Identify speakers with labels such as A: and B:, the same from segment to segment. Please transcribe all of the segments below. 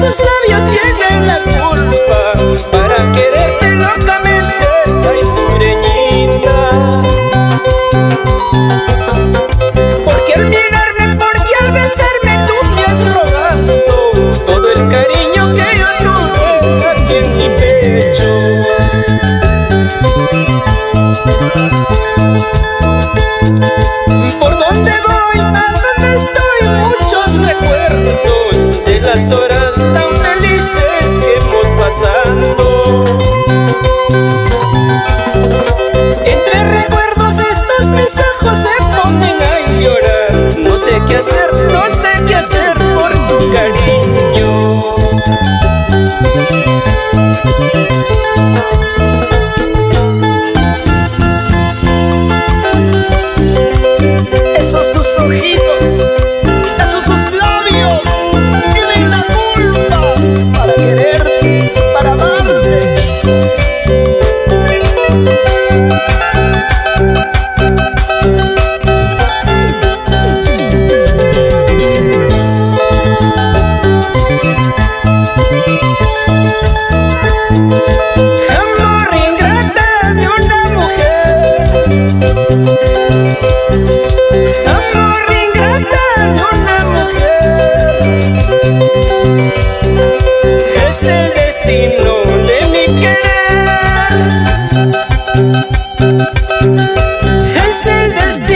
A: tus labios tienen la culpa para quererte locamente, ay sureñita. Porque al mirarme, porque al besarme tú me has robado todo el cariño que yo tuve aquí en mi pecho. Por donde voy, a donde estoy, muchos recuerdos de las horas tan felices que hemos pasado. This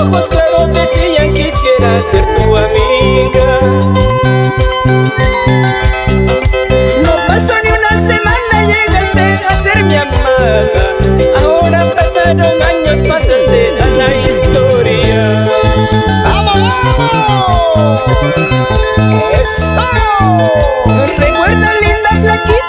A: ojos claros decían quisiera ser tu amiga. No pasó ni una semana, llegaste a ser mi amada. Ahora pasaron años, pasaste a la historia.
B: ¡Vamos, vamos! ¡Eso!
A: Recuerda linda flaquita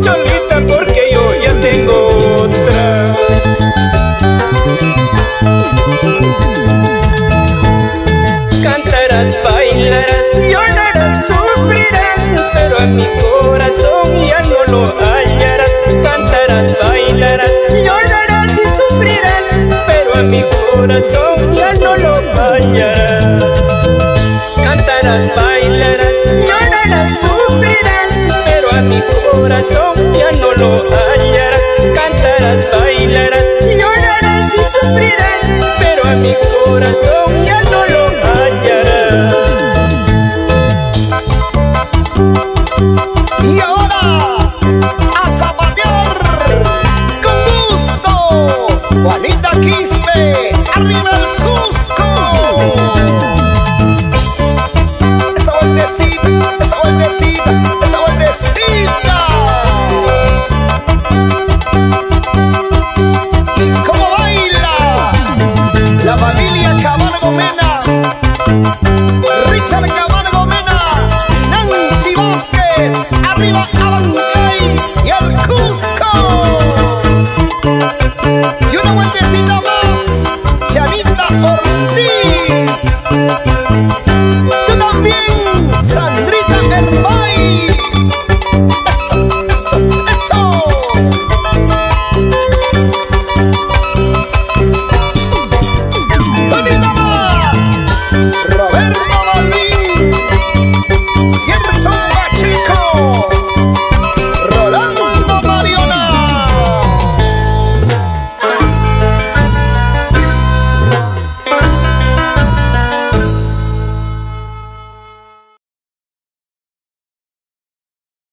A: cholita porque yo ya tengo otra. Cantarás, bailarás, llorarás, sufrirás Pero a mi corazón ya no lo hallarás. Cantarás, bailarás, llorarás y sufrirás Pero a mi corazón ya no lo hallarás. Cantarás, bailarás, a mi corazón ya no lo hallarás. Cantarás, bailarás, llorarás y sufrirás Pero a mi corazón Thank you.